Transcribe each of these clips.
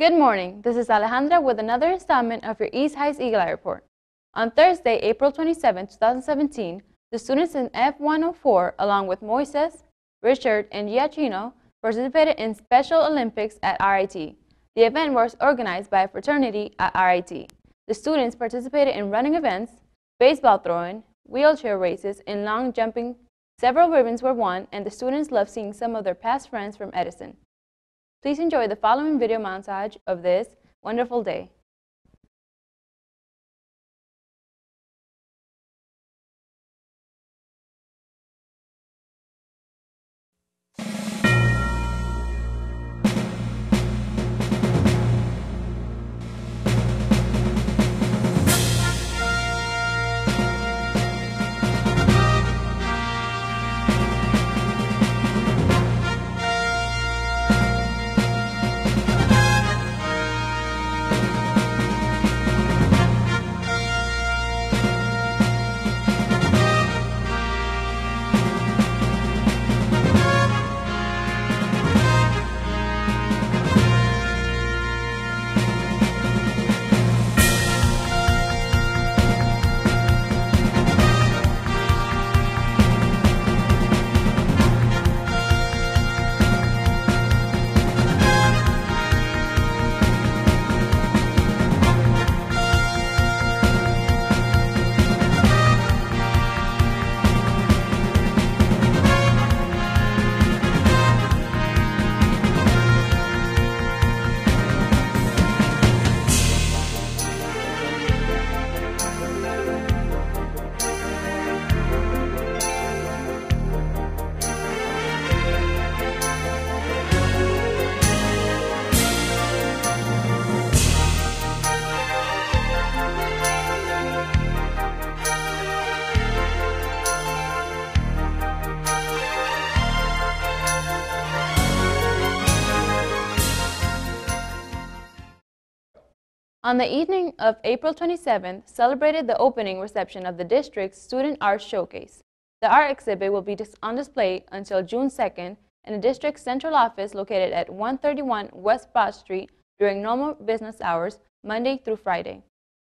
Good morning. This is Alejandra with another installment of your East Heights Eagle Eye Report. On Thursday, April 27, 2017, the students in F104, along with Moises, Richard, and Giacchino, participated in Special Olympics at RIT. The event was organized by a fraternity at RIT. The students participated in running events, baseball throwing, wheelchair races, and long jumping. Several ribbons were won, and the students loved seeing some of their past friends from Edison. Please enjoy the following video montage of this wonderful day. On the evening of April 27th, celebrated the opening reception of the district's Student Art Showcase. The art exhibit will be dis on display until June 2nd in the district's central office located at 131 West Broad Street during normal business hours, Monday through Friday.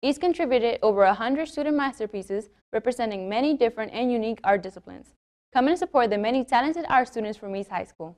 East contributed over 100 student masterpieces representing many different and unique art disciplines. Come and support the many talented art students from East High School.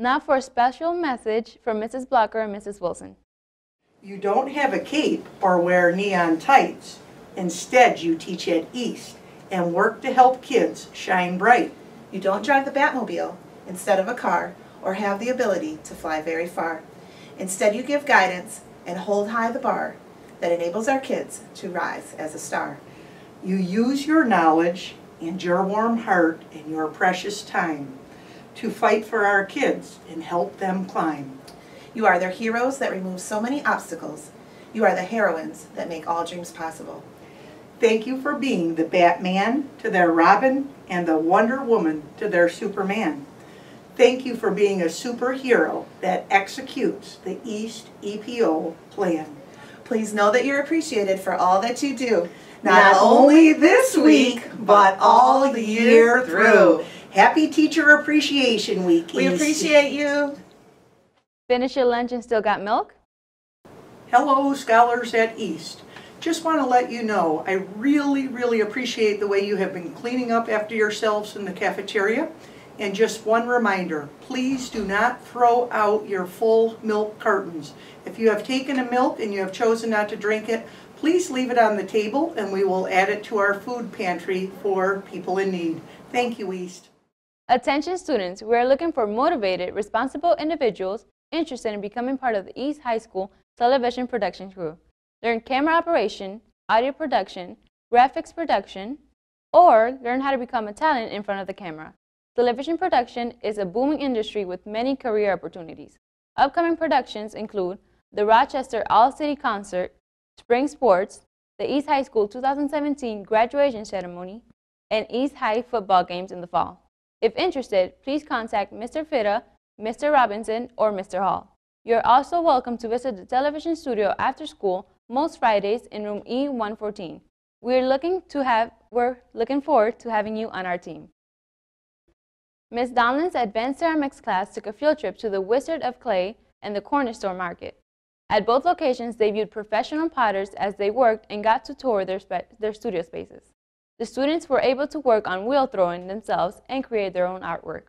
Now for a special message from Mrs. Blocker and Mrs. Wilson. You don't have a cape or wear neon tights. Instead, you teach at East and work to help kids shine bright. You don't drive the Batmobile instead of a car or have the ability to fly very far. Instead, you give guidance and hold high the bar that enables our kids to rise as a star. You use your knowledge and your warm heart and your precious time to fight for our kids and help them climb. You are their heroes that remove so many obstacles. You are the heroines that make all dreams possible. Thank you for being the Batman to their Robin and the Wonder Woman to their Superman. Thank you for being a superhero that executes the East EPO plan. Please know that you're appreciated for all that you do. Not, Not only this week, but all the year through. Happy Teacher Appreciation Week. We appreciate you. Finish your lunch and still got milk? Hello, scholars at East. Just want to let you know, I really, really appreciate the way you have been cleaning up after yourselves in the cafeteria. And just one reminder, please do not throw out your full milk cartons. If you have taken a milk and you have chosen not to drink it, please leave it on the table and we will add it to our food pantry for people in need. Thank you, East. Attention students, we are looking for motivated, responsible individuals interested in becoming part of the East High School television production crew. Learn camera operation, audio production, graphics production, or learn how to become a talent in front of the camera. Television production is a booming industry with many career opportunities. Upcoming productions include the Rochester All City Concert, Spring Sports, the East High School 2017 graduation ceremony, and East High football games in the fall. If interested, please contact Mr. Fitta, Mr. Robinson, or Mr. Hall. You're also welcome to visit the television studio after school most Fridays in room E114. We're looking to have we're looking forward to having you on our team. Ms. Donlan's advanced ceramics class took a field trip to the Wizard of Clay and the Corner Store Market. At both locations, they viewed professional potters as they worked and got to tour their, their studio spaces. The students were able to work on wheel throwing themselves and create their own artwork.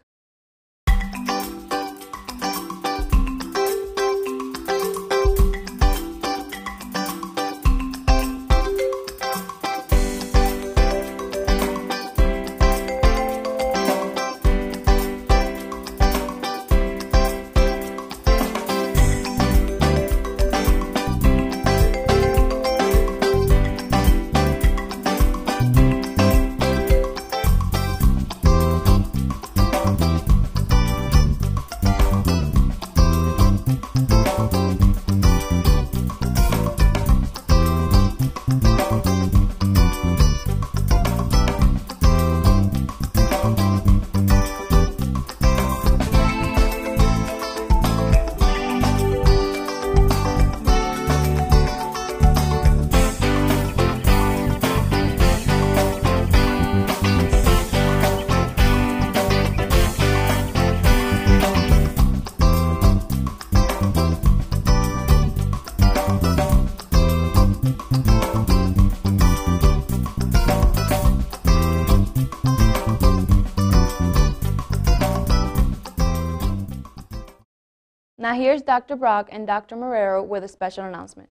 Now here's Dr. Brock and Dr. Marrero with a special announcement.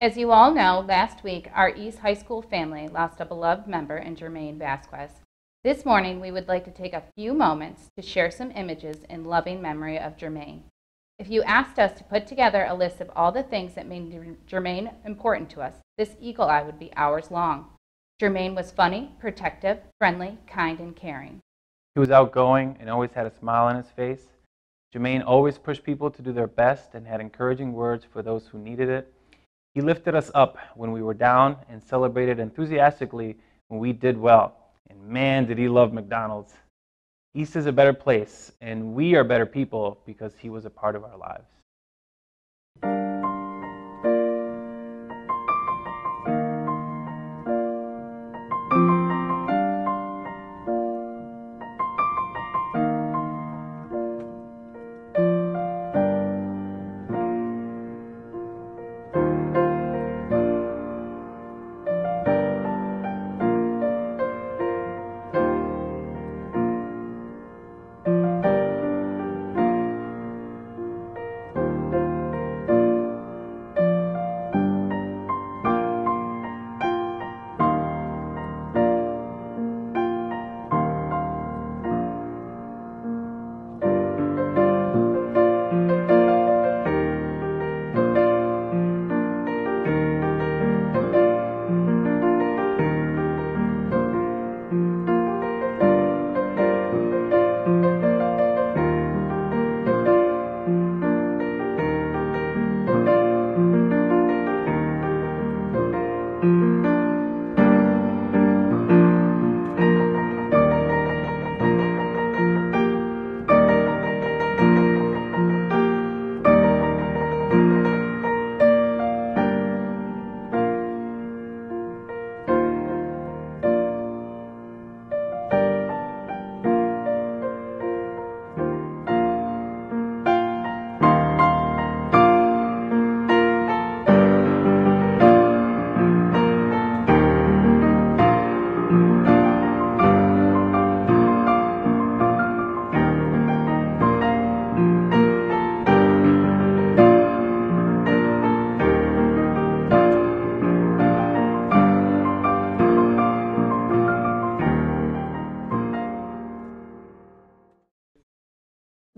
As you all know, last week our East High School family lost a beloved member in Jermaine Vasquez. This morning we would like to take a few moments to share some images in loving memory of Jermaine. If you asked us to put together a list of all the things that made Jermaine important to us, this eagle eye would be hours long. Jermaine was funny, protective, friendly, kind, and caring. He was outgoing and always had a smile on his face. Jermaine always pushed people to do their best and had encouraging words for those who needed it. He lifted us up when we were down and celebrated enthusiastically when we did well. And man, did he love McDonald's. East is a better place, and we are better people because he was a part of our lives.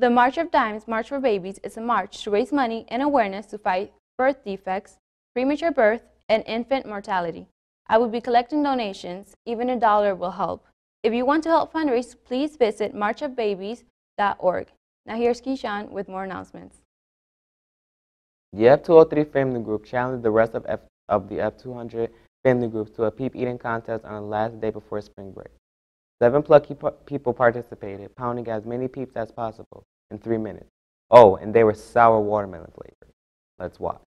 The March of Dimes, March for Babies, is a march to raise money and awareness to fight birth defects, premature birth, and infant mortality. I will be collecting donations. Even a dollar will help. If you want to help fundraise, please visit marchofbabies.org. Now here's Keyshawn with more announcements. The F203 family group challenged the rest of, F, of the F200 family groups to a peep eating contest on the last day before spring break. Seven plucky people participated, pounding as many peeps as possible in three minutes. Oh, and they were sour watermelon flavored. Let's watch.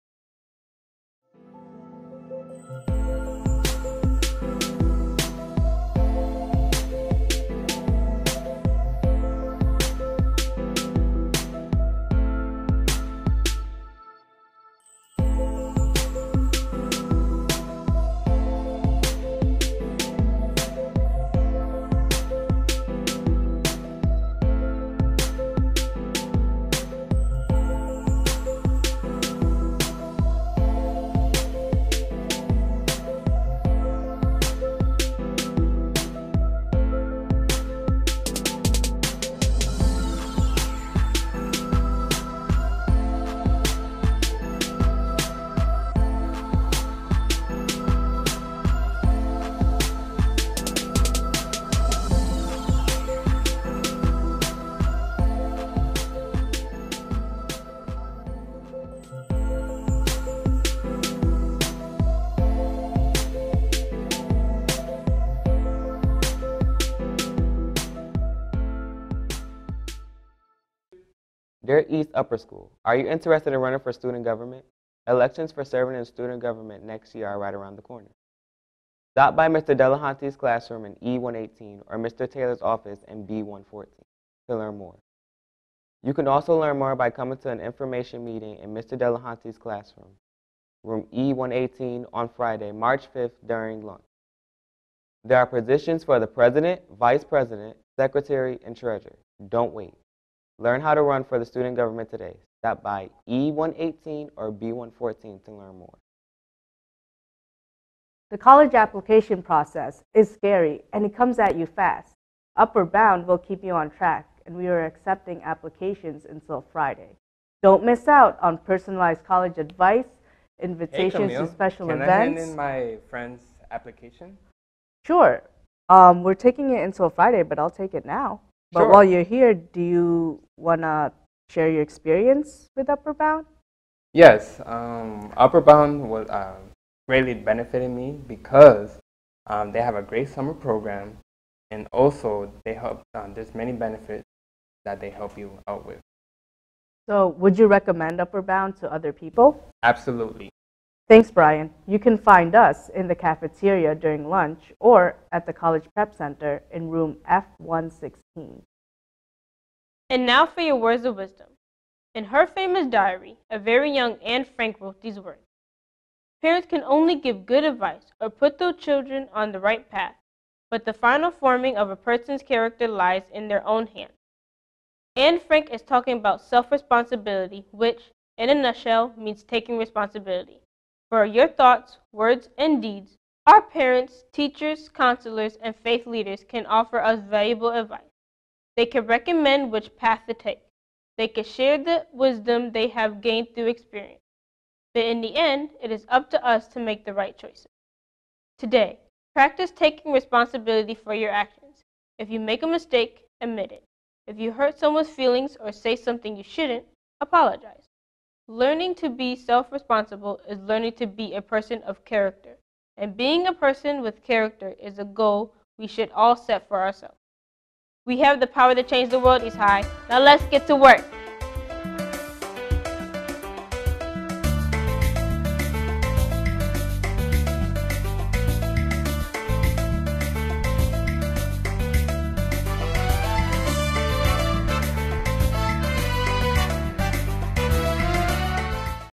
Dear East Upper School, are you interested in running for student government? Elections for serving in student government next year are right around the corner. Stop by Mr. Delahanty's classroom in E118 or Mr. Taylor's office in B114 to learn more. You can also learn more by coming to an information meeting in Mr. Delahanty's classroom, room E118 on Friday, March 5th during lunch. There are positions for the president, vice president, secretary, and treasurer. Don't wait. Learn how to run for the student government today. Stop by E118 or B114 to learn more. The college application process is scary and it comes at you fast. Upward Bound will keep you on track and we are accepting applications until Friday. Don't miss out on personalized college advice, invitations hey, to special Can events. Can I hand in my friend's application? Sure. Um, we're taking it until Friday, but I'll take it now. But sure. while you're here, do you want to share your experience with Upward Bound? Yes, um, Upward Bound was uh, greatly benefited me because um, they have a great summer program, and also they help. Um, there's many benefits that they help you out with. So, would you recommend Upward Bound to other people? Absolutely. Thanks, Brian. You can find us in the cafeteria during lunch or at the College Prep Center in room F116. And now for your words of wisdom. In her famous diary, a very young Anne Frank wrote these words Parents can only give good advice or put their children on the right path, but the final forming of a person's character lies in their own hands. Anne Frank is talking about self responsibility, which, in a nutshell, means taking responsibility for your thoughts, words, and deeds. Our parents, teachers, counselors, and faith leaders can offer us valuable advice. They can recommend which path to take. They can share the wisdom they have gained through experience. But in the end, it is up to us to make the right choices. Today, practice taking responsibility for your actions. If you make a mistake, admit it. If you hurt someone's feelings or say something you shouldn't, apologize. Learning to be self responsible is learning to be a person of character. And being a person with character is a goal we should all set for ourselves. We have the power to change the world, East High. Now let's get to work.